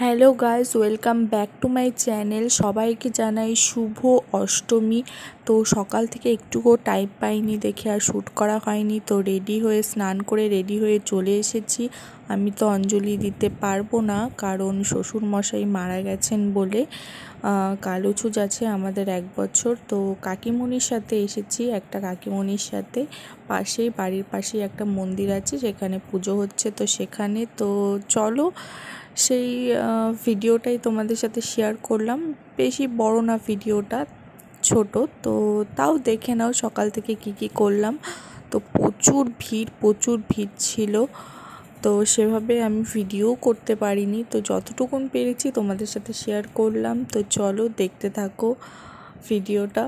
Hello guys welcome back to my channel সবাইকে জানাই শুভ অষ্টমী। তো সকাল থেকে একটুকুও টাইম পাইনি দেখে আর শ্যুট করা হয়নি। তো রেডি হয়ে স্নান করে রেডি হয়ে চলে এসেছি। আমি তো অঞ্জলি দিতে পারব না, কারণ শ্বশুর মশাই মারা গেছেন বলে কালুচু আছে আমাদের এক বছর। তো কাকিমণির সাথে এসেছি, একটা কাকিমণির সাথে। পাশেই, বাড়ির পাশেই একটা মন্দির আছে, যেখানে পুজো হচ্ছে। তো সেখানে, তো চলো সেই ভিডিওটাই তোমাদের সাথে শেয়ার করলাম। বেশি বড় না ভিডিওটা ছোট, তো তাও দেখে নাও সকাল থেকে কি কি করলাম। তো প্রচুর ভিড় প্রচুর ভিড় ছিল। তো সেভাবে আমি ভিডিও করতে পারিনি। তো যতটুকুন পেরেছি তোমাদের সাথে শেয়ার করলাম। তো চলো দেখতে থাকো ভিডিওটা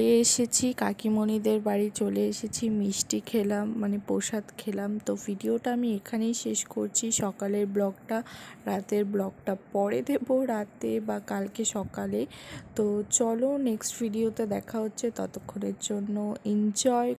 চলে এসেছি, কাকিমণিদের বাড়ি চলে এসেছি, মিষ্টি খেলাম মানে প্রসাদ খেলাম। তো ভিডিওটা আমি এখানেই শেষ করছি। সকালের ব্লগটা, রাতের ব্লগটা পরে দেব রাতে বা কালকে সকালে। তো চলো নেক্সট ভিডিওতে দেখা হচ্ছে। ততক্ষণের জন্য এনজয়